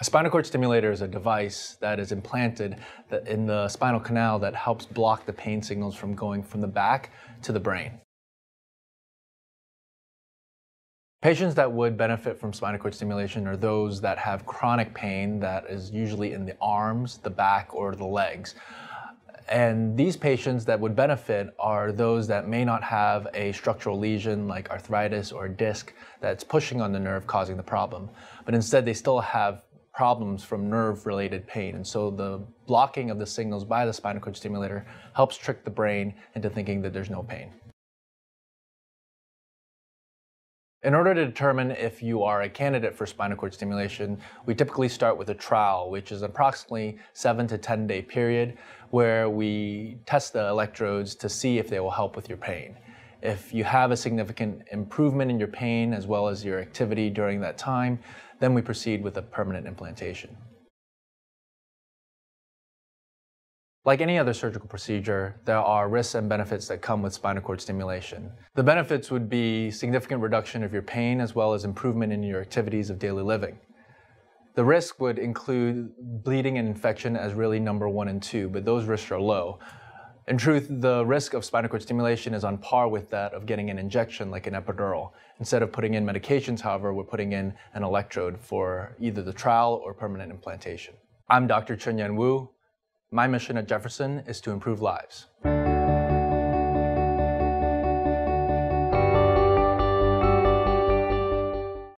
A spinal cord stimulator is a device that is implanted in the spinal canal that helps block the pain signals from going from the back to the brain. Patients that would benefit from spinal cord stimulation are those that have chronic pain that is usually in the arms, the back, or the legs. And these patients that would benefit are those that may not have a structural lesion like arthritis or disc that's pushing on the nerve causing the problem, but instead they still have problems from nerve related pain. And so the blocking of the signals by the spinal cord stimulator helps trick the brain into thinking that there's no pain. In order to determine if you are a candidate for spinal cord stimulation, we typically start with a trial, which is approximately 7 to 10 day period where we test the electrodes to see if they will help with your pain. If you have a significant improvement in your pain as well as your activity during that time, then we proceed with a permanent implantation. Like any other surgical procedure, there are risks and benefits that come with spinal cord stimulation. The benefits would be significant reduction of your pain as well as improvement in your activities of daily living. The risk would include bleeding and infection as really number one and two, but those risks are low. In truth, the risk of spinal cord stimulation is on par with that of getting an injection like an epidural. Instead of putting in medications, however, we're putting in an electrode for either the trial or permanent implantation. I'm Dr. Chengyuan Wu. My mission at Jefferson is to improve lives.